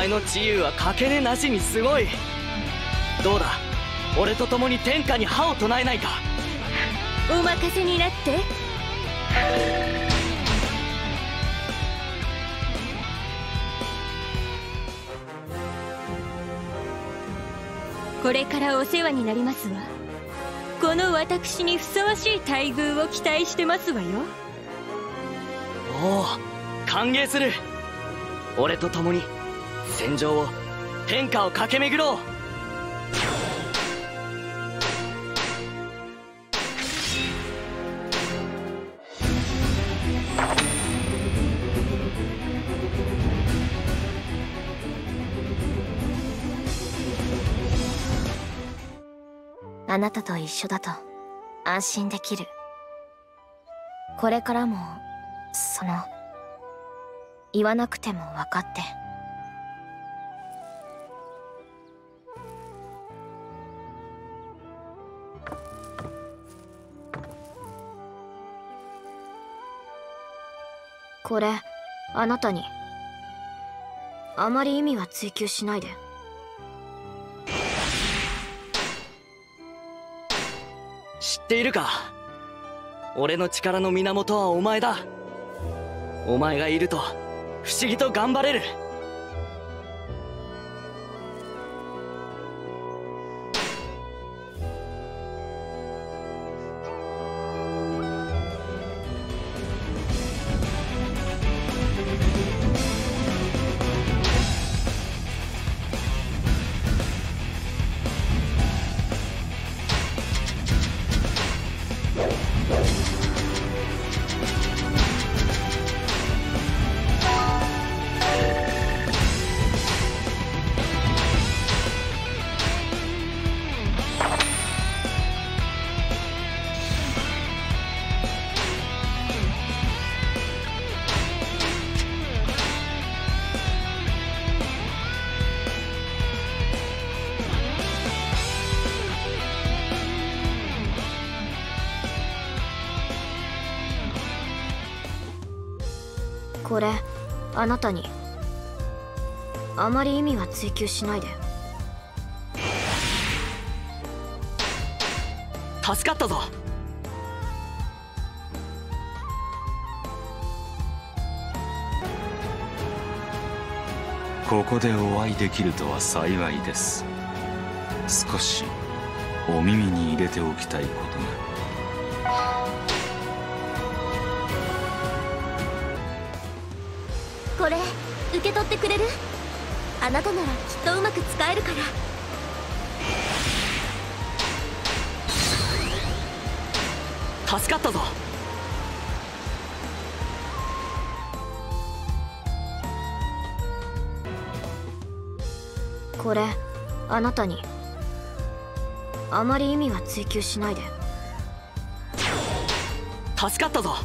前の治癒はかけねなしにすごい。どうだ？俺と共に天下に歯を唱えないか？お任せになって。これからお世話になりますわ。この私にふさわしい待遇を期待してますわよ。おお歓迎する。俺と共に戦場を天下を駆け巡ろう。あなたと一緒だと安心できる。これからもその言わなくても分かって。これあなたに。あまり意味は追求しないで。知っているか？俺の力の源はお前だ。お前がいると不思議と頑張れる。なたに。あまり意味は追求しないで。助かったぞ。ここでお会いできるとは幸いです。少しお耳に入れておきたいことこれ受け取ってくれる？あなたならきっとうまく使えるから。助かったぞ。これあなたに。あまり意味は追求しないで。助かったぞ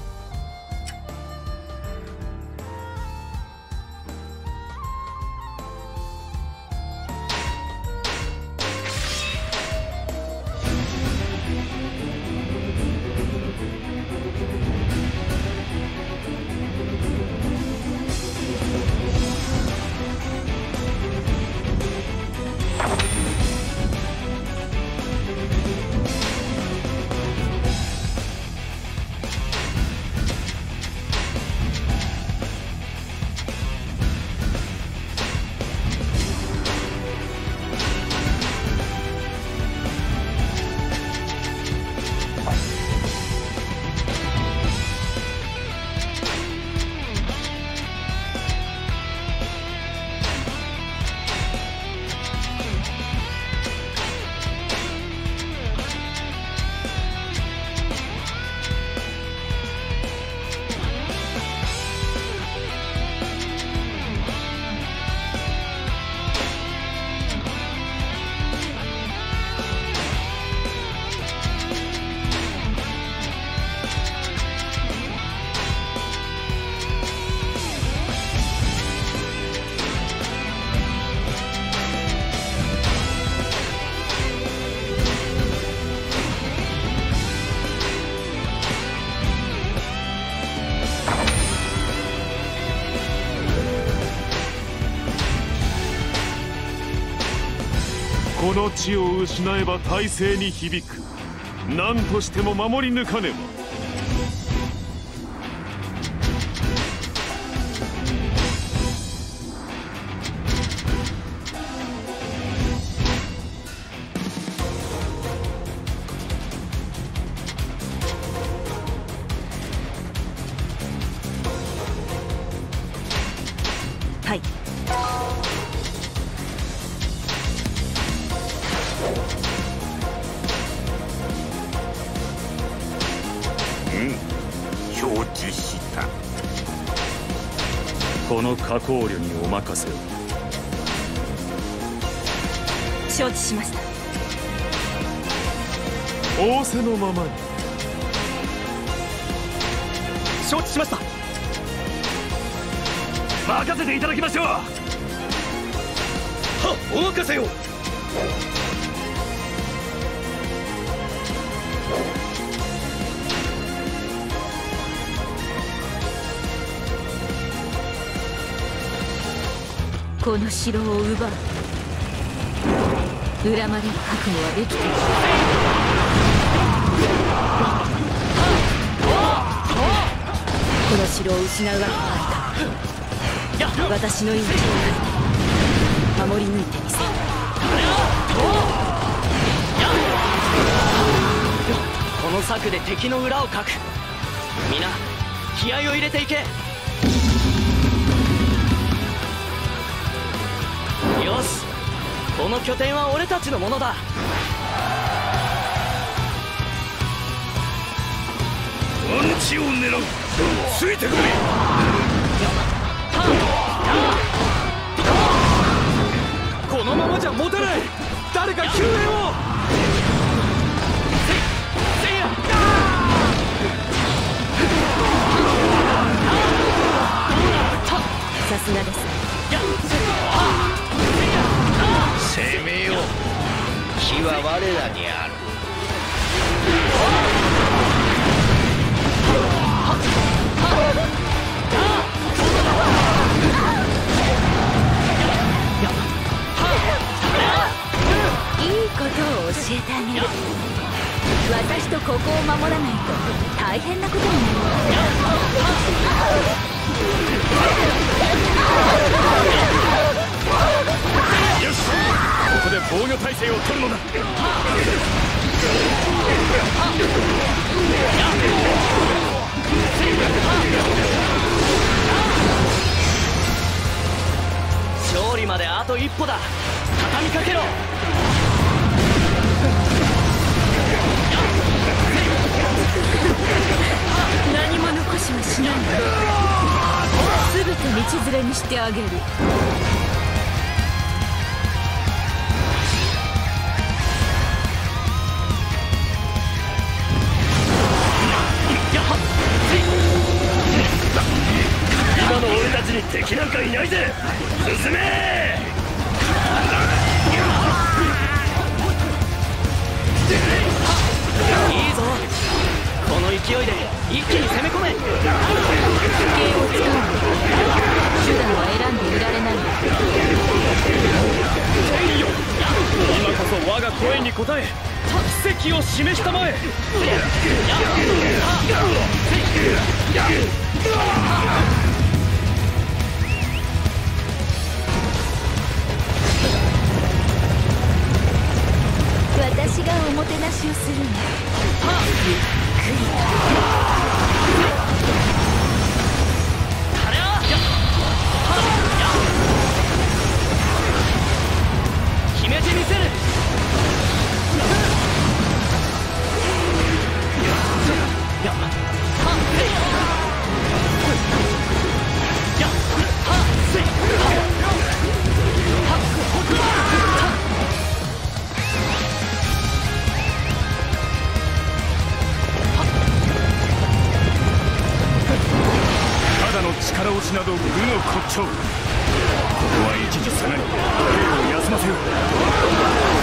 の地を失えば体制に響く。何としても守り抜かねば。のままに。承知しました。任せていただきましょう。はお任せをこの城を奪う。恨まれる覚悟はできている。この城を失うわけにはいかない私の命を守り抜いてみせ。るこの策で敵の裏をかく。皆気合を入れていけ。よし。この拠点は俺たちのものだ。アンチを狙う。ついてこいこのままじゃ持てない。誰か救援を。さすがです攻めよう火は我らにあいいことを教えてあげる私とここを守らないと大変なことになるよしここで防御態勢を取るのだ。勝利まであと一歩だ。畳みかけろ。何も残しはしない全て道連れにしてあげる。に敵なんかいないぜ進めいいぞこの勢いで一気に攻め込め危険を使う手段は選んでいられない今こそ我が声に応え奇跡を示したまえ私がおもてなしをするわゆっ。くり決めてみせるただの力押しなど愚の骨頂ここは一時下がり兵を休ませよう。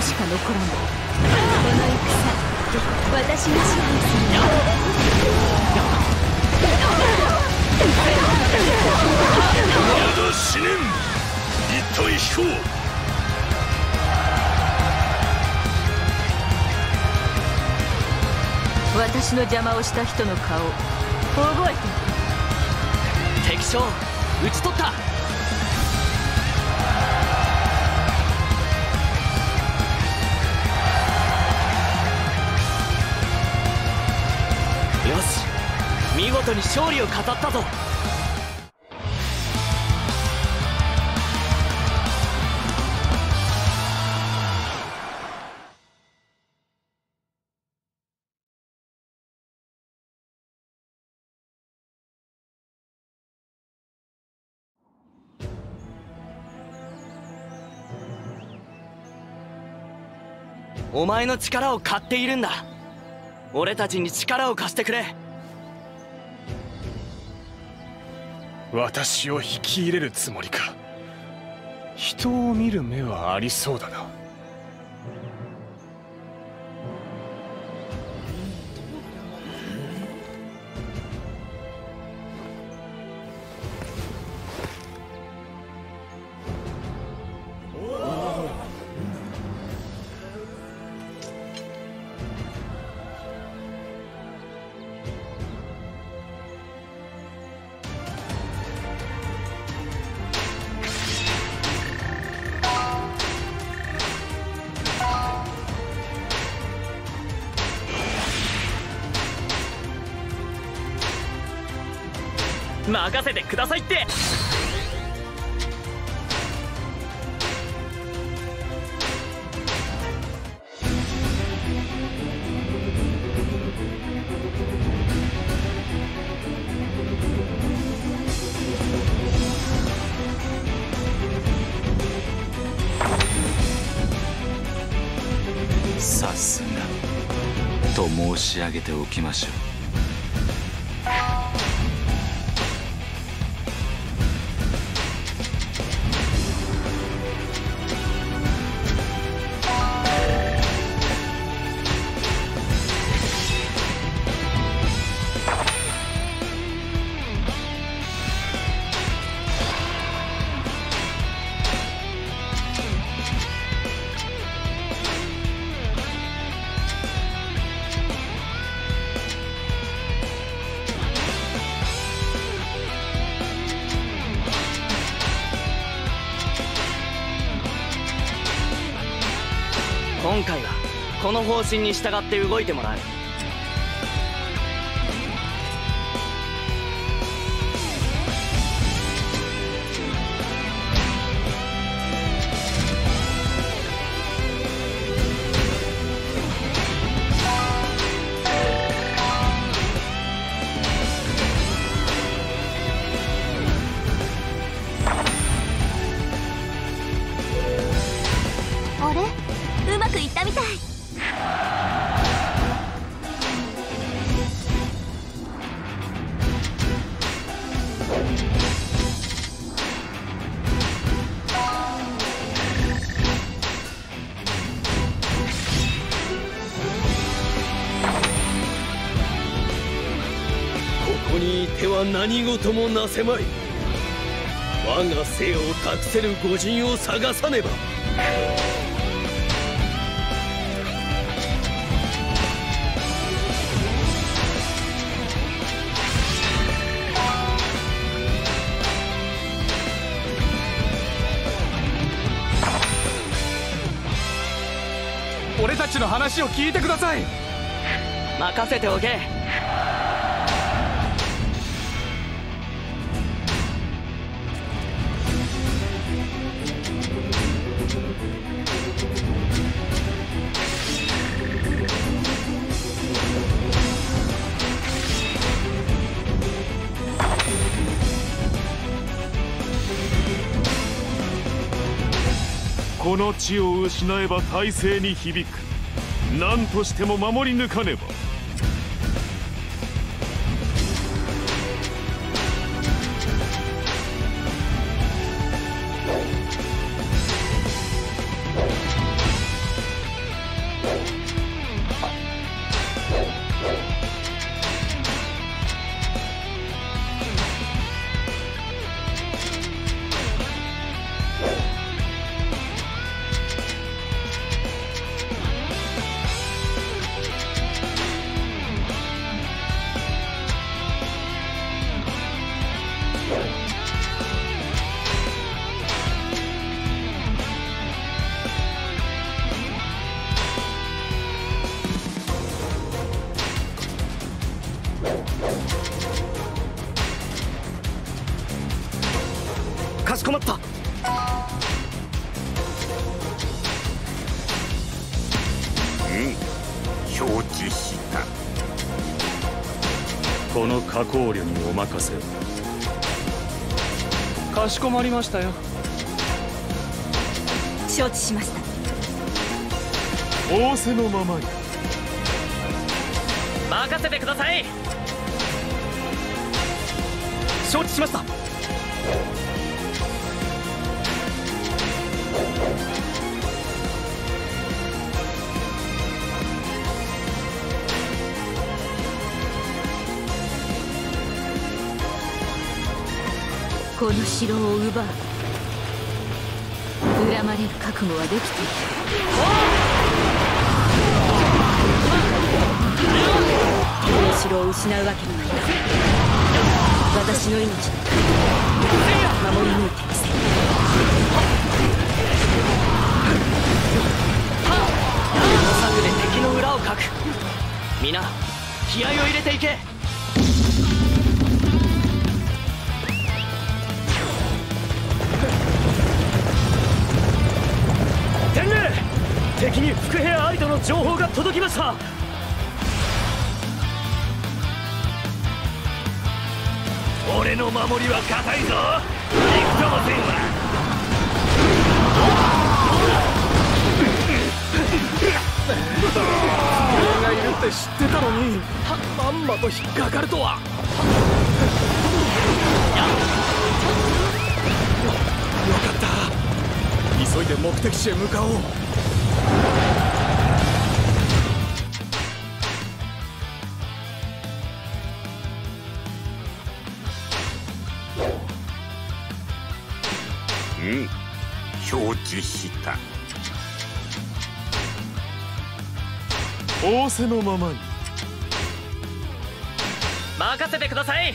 絶望しか残らない。この戦私が支配するまだ死ねん一体引こう私の邪魔をした人の顔覚えて敵将討ち取った。見事に勝利を飾ったぞ。お前の力を買っているんだ。俺たちに力を貸してくれ。私を引き入れるつもりか。人を見る目はありそうだな。任せてくださいって。さすが。と申し上げておきましょう。方針に従って動いてもらう。何事もなせまい。我が姓を託せる御人を探さねば。俺たちの話を聞いてください。任せておけ。の地を失えば大勢に響く。何としても守り抜かねば。加工旅にお任せ。をかしこまりましたよ。承知しました。仰せのままに。任せてください。承知しましたの城を奪う恨まれる覚悟はできているこの城を失うわけにはいかない私の命で守り抜いてみせるこの策で敵の裏をかく皆気合を入れていけ敵に伏兵ありとの情報が届きました。俺の守りは固いぞ。行くともせんわ。俺がいるって知ってたのにまんまと引っかかるとは。よかった。急いで目的地へ向かおう。うん。承知した。仰せのままに。任せてください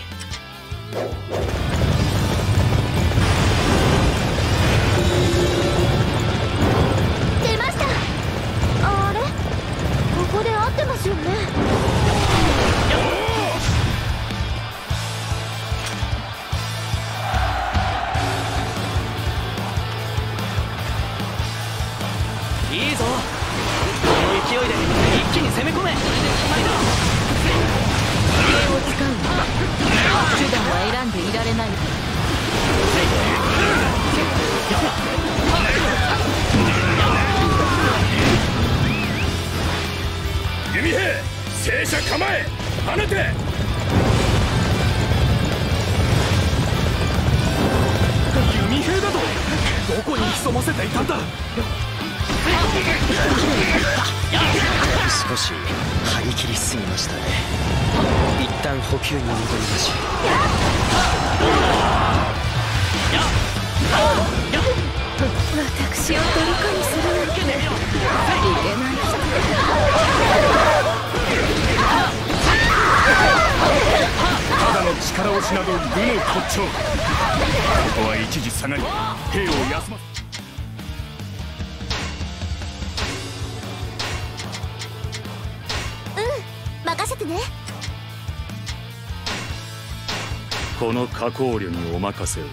加工量にお任せを。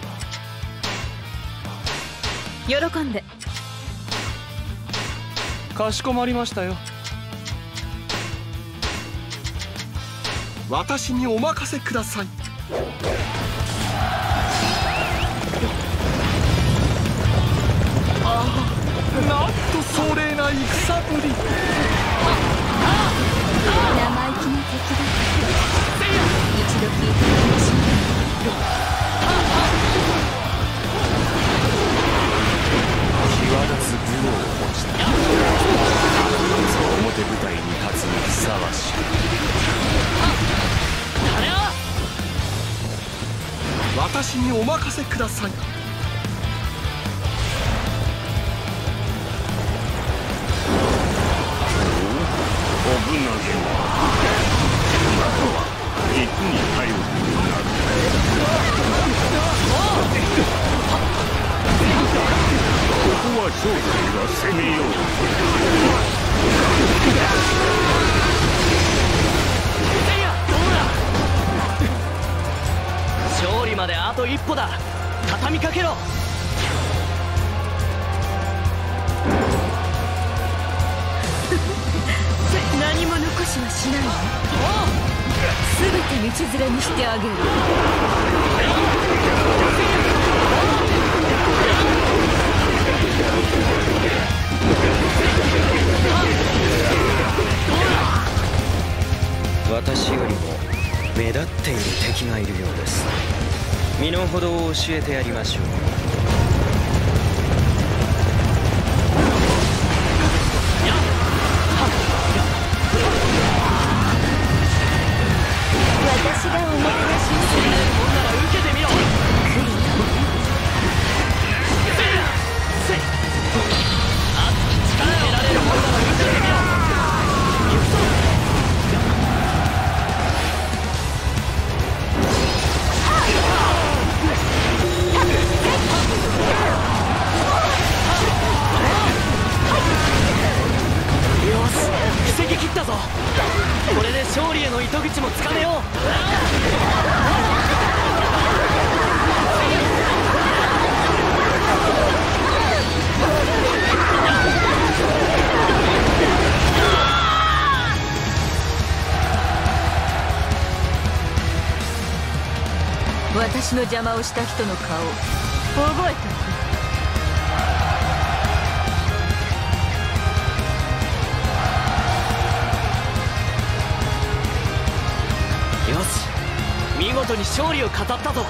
喜んで。かしこまりましたよ。私にお任せください。ああなんと壮麗な戦ぶり。邪魔をした人の顔。覚えておよし。見事に勝利を語ったぞ。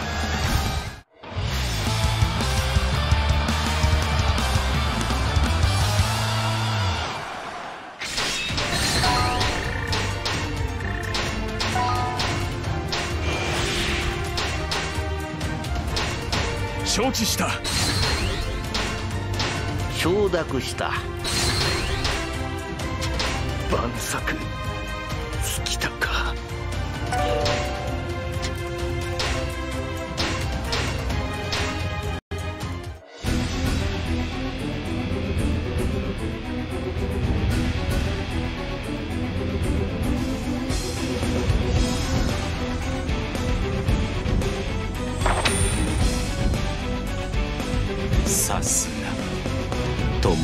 した。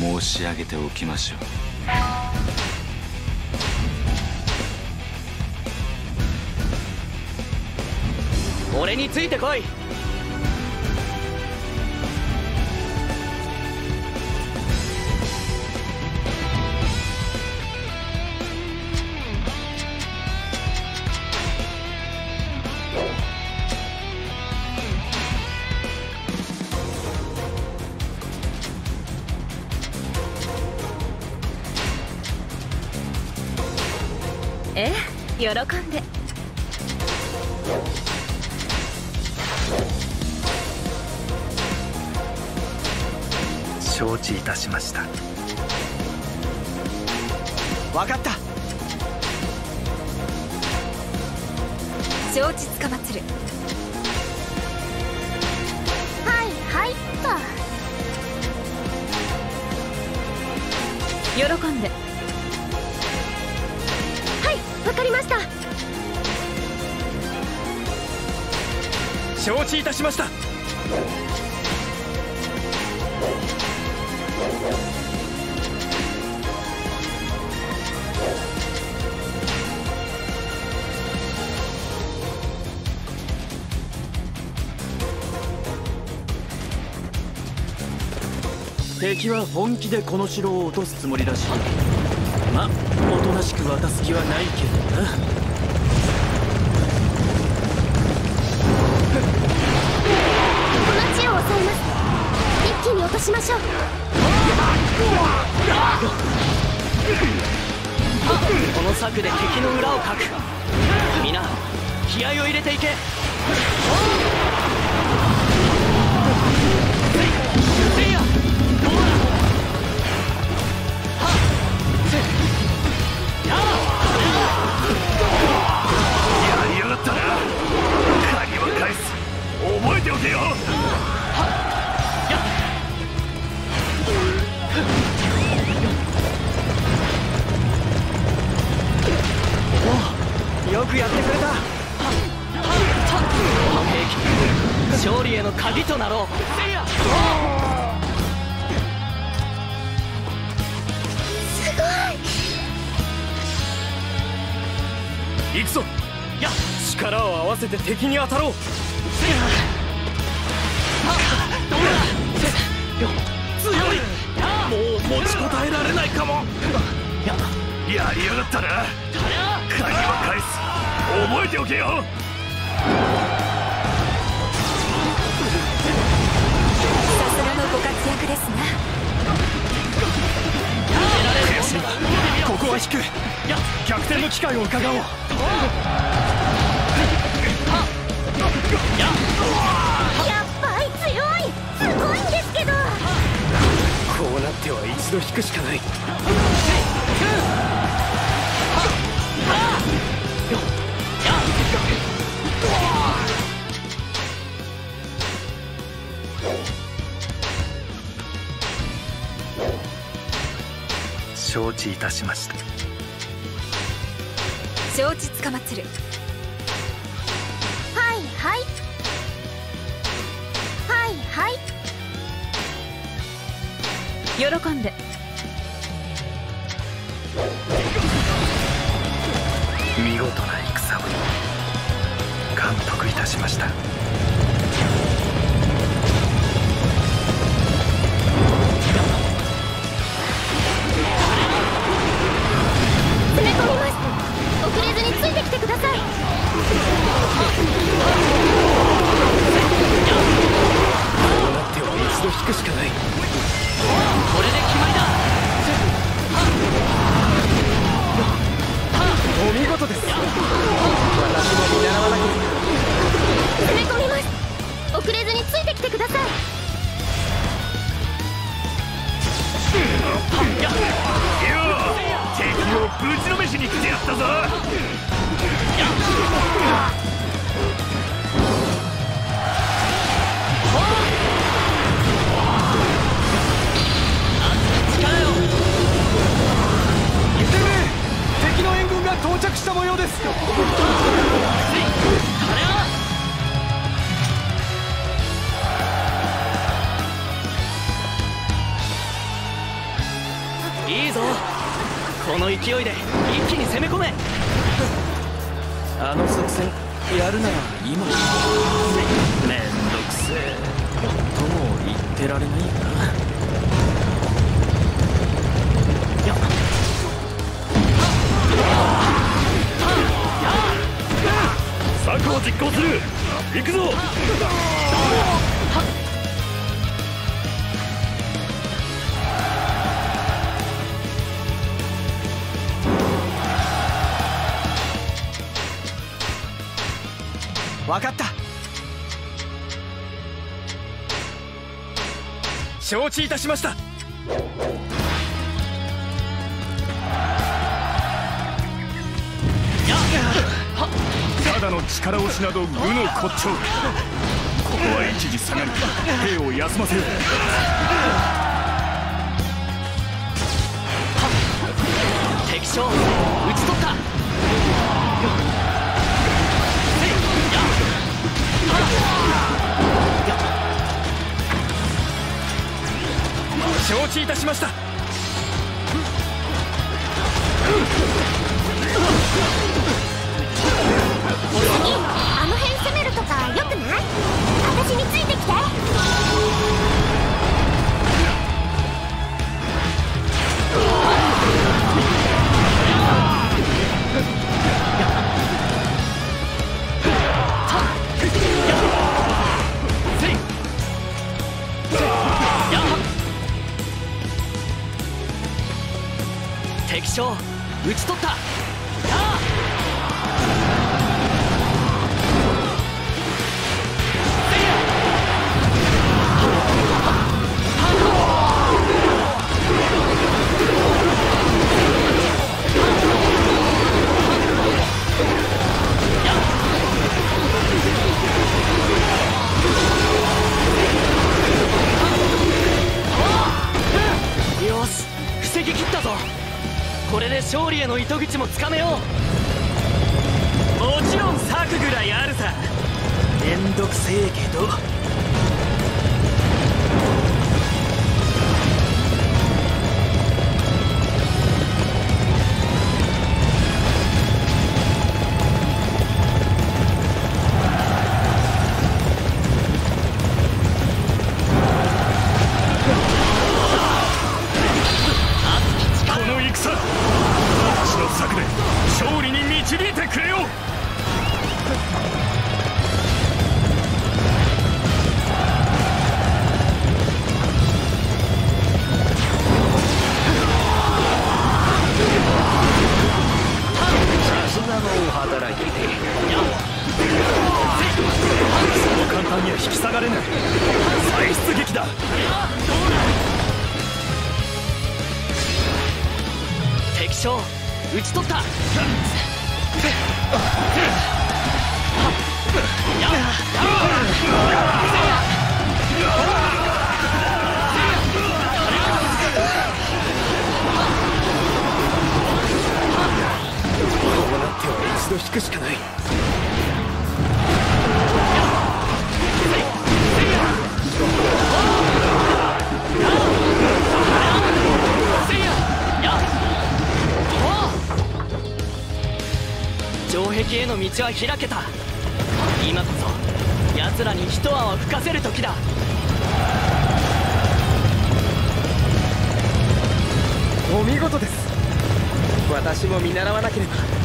申し上げておきましょう。俺についてこい。喜ん敵は本気でこの城を落とすつもりだしまおとなしく渡す気はないけどな。この地を抑えます。一気に落としましょう。この策で敵の裏をかく。皆気合を入れていけ覚えておけよよくやってくれた。勝利への鍵となろう。せいや行くぞ。や力を合わせて敵に当たろう持ちこたえられないかも。ややりやがったな。たや借りは返す。覚えておけよ。さすがのご活躍ですな。悔しい。がここは引く。逆転の機会を伺おう一度引くしかない。承知いたしました。承知つかまつる。はいはい。はいはい。喜んでいいぞ。この勢いで一気に攻め込め。あの作戦やるなら今。めんどくせえ。とも言ってられないよな。策を実行する。行くぞ。分かった。承知いたしました。力押しなど愚の骨頂ここは一時下がり兵を休ませよ敵将討ち取った。承知いたしました、うん打ち取った。引き下がれぬ。再出撃だ。敵将討ち取った。こうなっては一度引くしかない城壁への道は開けた。今こそ奴らに一泡吹かせる時だ。お見事です。私も見習わなければ。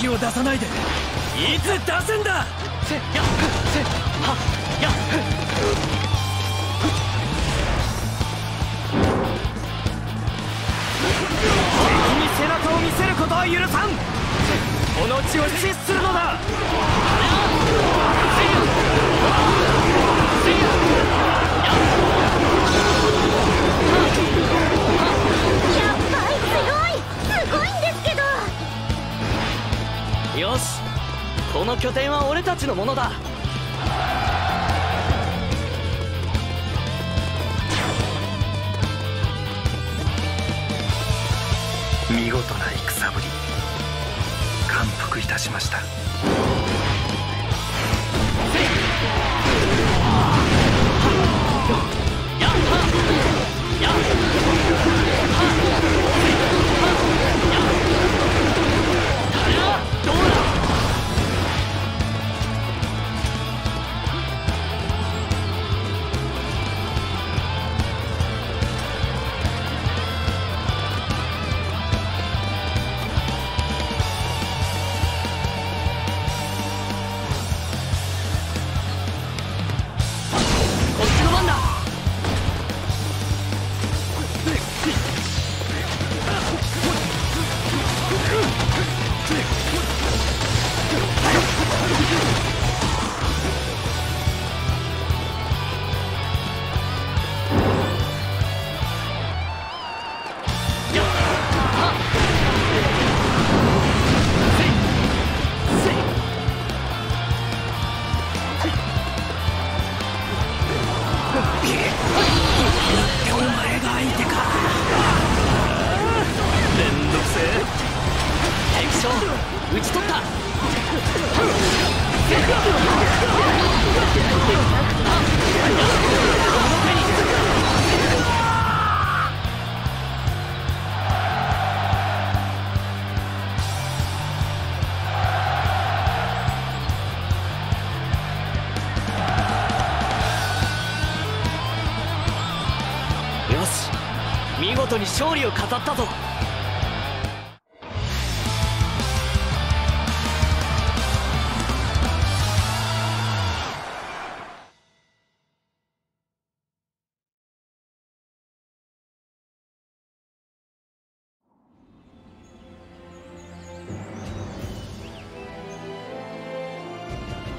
こで本気を出さないで。いつ出すんだ。せやせはや敵に背中を見せるこの地を死するのだよし。この拠点は俺たちのものだ。見事な戦ぶり。感服いたしました。やっは。やっど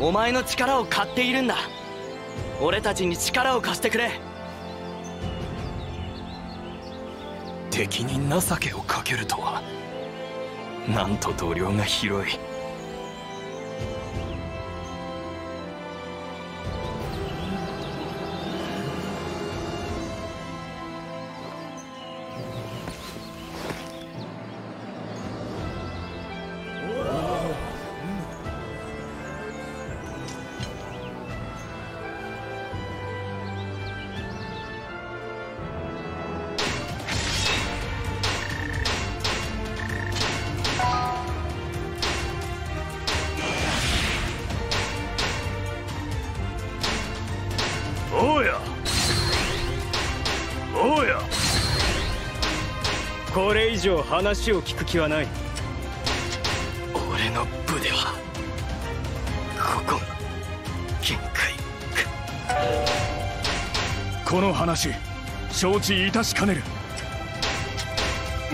お前の力を買っているんだ。俺たちに力を貸してくれ。敵に情けをかけるとは。なんと度量が広い。上話を聞く気はない。俺の部ではここ限界。この話承知いたしかねる。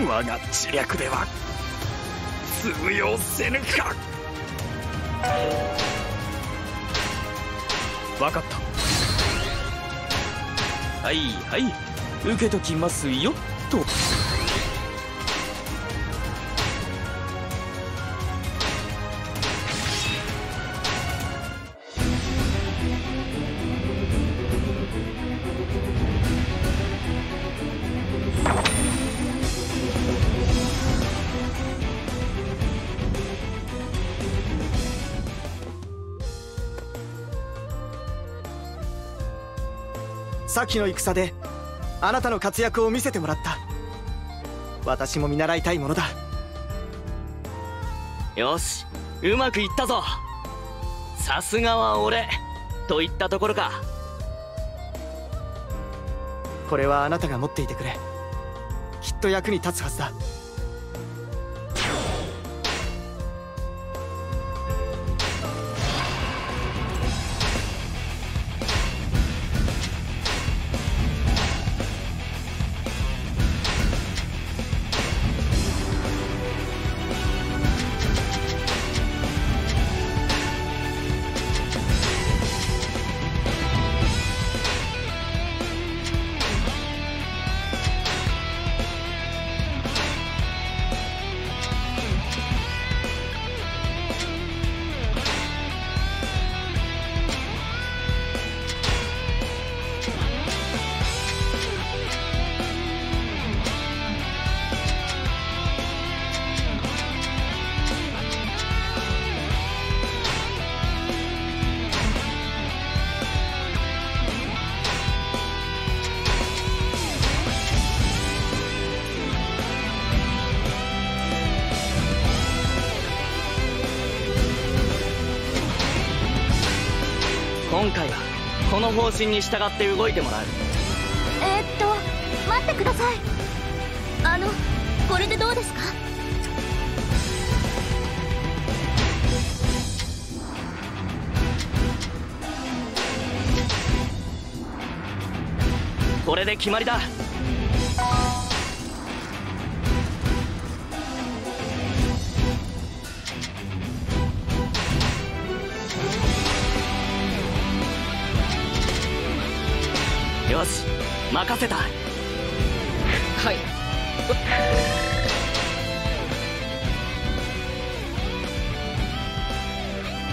我が知略では通用せぬか。分かった。はいはい。受けときますよと先の戦であなたの活躍を見せてもらった。私も見習いたいものだ。よしうまくいったぞ。さすがは俺といったところか。これはあなたが持っていてくれ。きっと役に立つはずだの方針に従って動いてもらう。えー、っと待ってください。あのこれでどうですか？これで決まりだ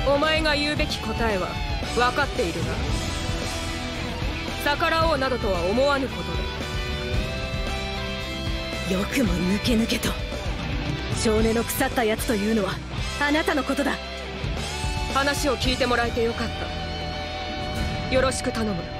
お前が言うべき答えは分かっているな。逆らおうなどとは思わぬことでよくも抜け抜けと。少年の腐ったやつというのはあなたのことだ。話を聞いてもらえてよかった。よろしく頼む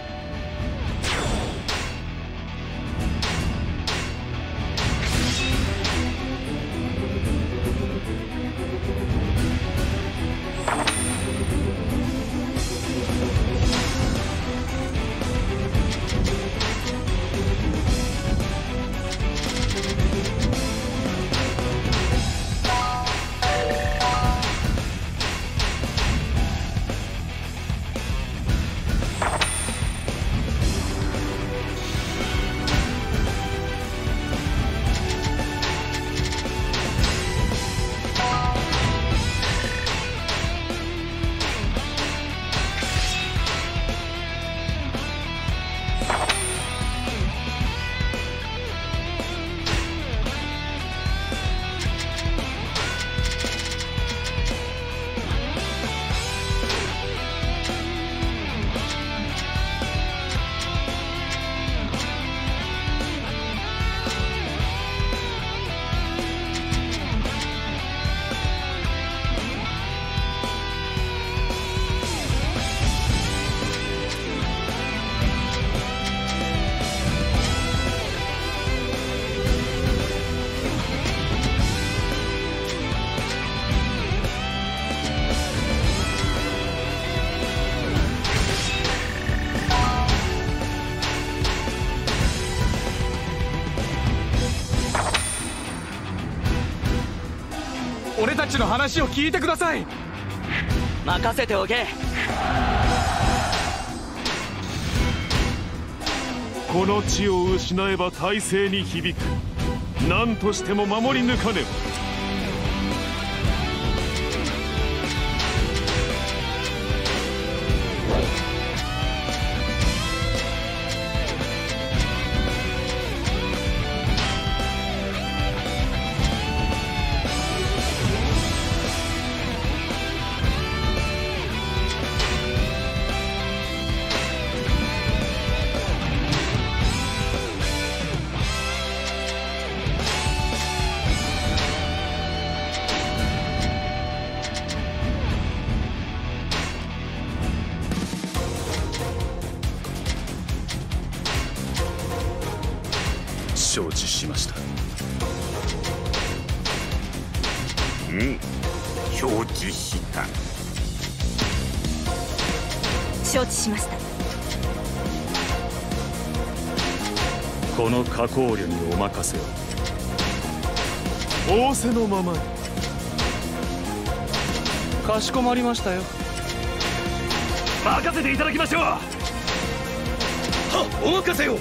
ちの話を聞いてください。任せておけ。この地を失えば大勢に響く。何としても守り抜かねばこの加工旅にお任せを。仰せのままに。かしこまりましたよ。任せていただきましょう。はお任せを。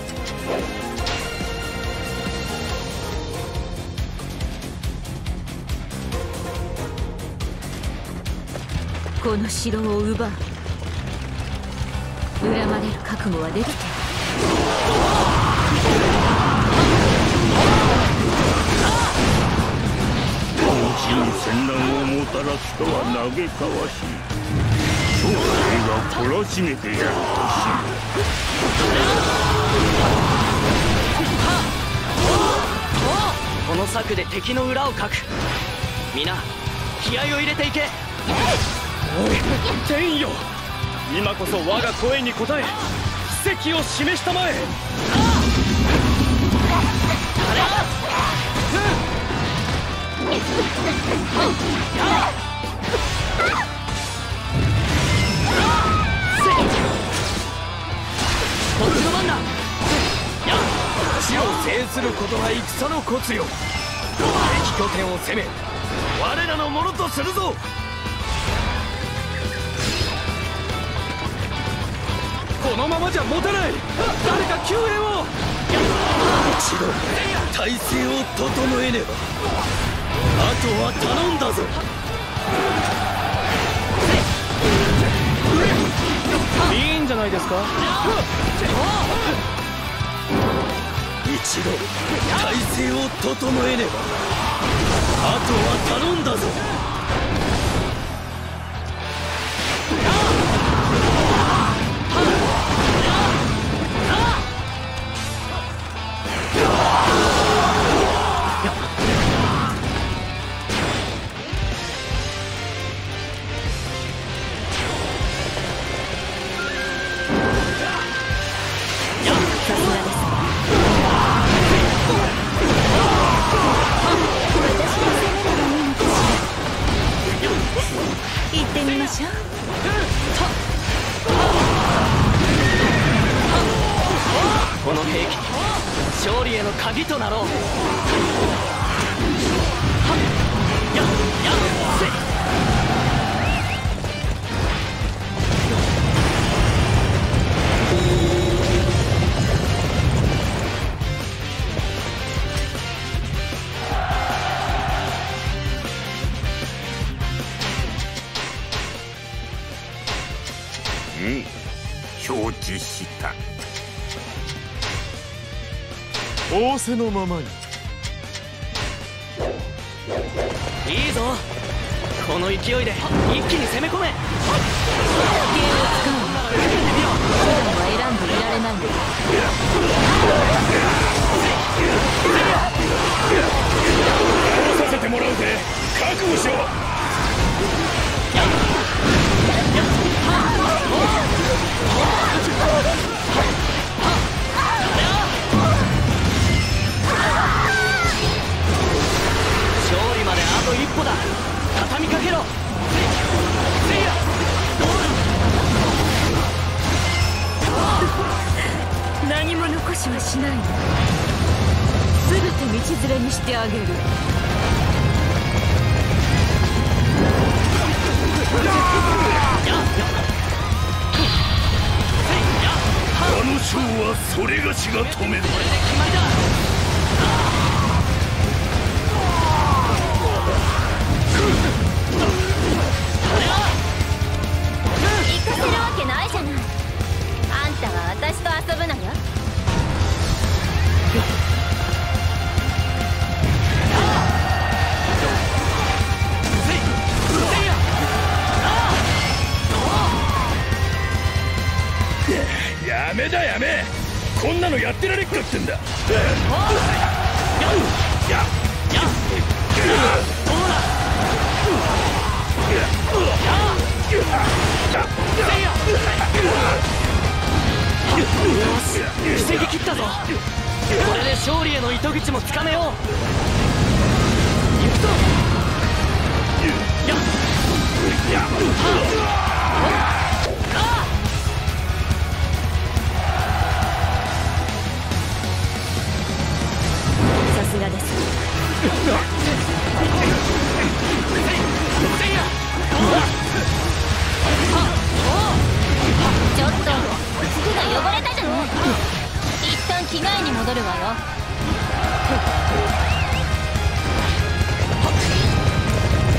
この城を奪う。恨まれる覚悟はできてる渾身戦乱をもたらすとは嘆かわしい。将懲らしめてやしこの策で敵の裏をかく。皆気合を入れていけ。おい天よ。今こそ我が声に応え奇跡を示したまえ地を制することが戦のコツよ。敵拠点を攻め我らのものとするぞ。このままじゃ持たない。誰か救援を。一度体勢を整えねば。は頼んだぞ。いいんじゃないですか？一度体勢を整えねば。あとはせのままに。あげる。あの将はそれがしが止める。ょっと。服が汚れたじゃない。一旦着替えに戻るわよ。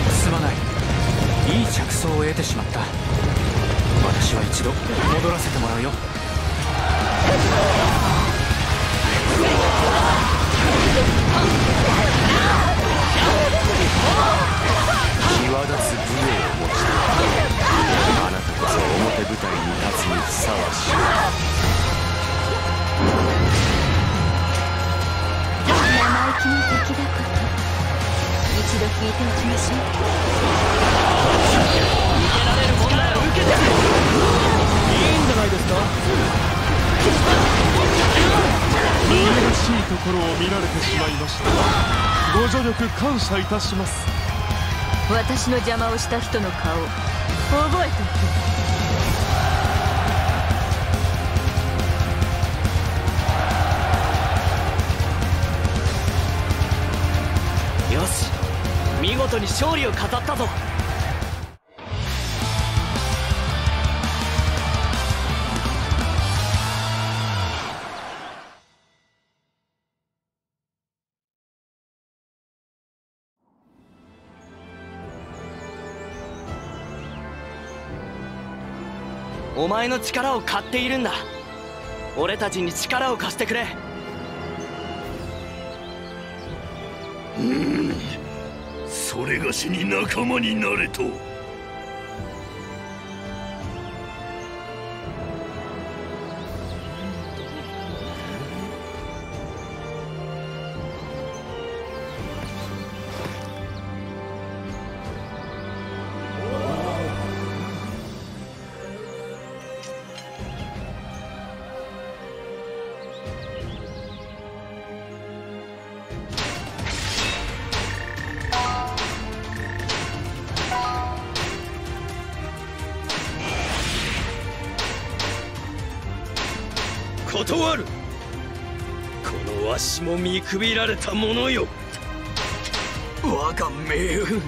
すまない。いい着想を得てしまった。私は一度戻らせてもらうよ。際立つ武勇を持ちたこそ表舞台に立つにふさわしい生意気な敵だから一度聞いておきましょう受けられる。もんなら受けていいんじゃないですか見えらしいところを見られてしまいましたご助力感謝いたします私の邪魔をした人の顔覚えておくよし。見事に勝利を飾ったぞ。前の力を買っているんだ。俺たちに力を貸してくれ。それがしに仲間になれと。くびられたものよ。我が命運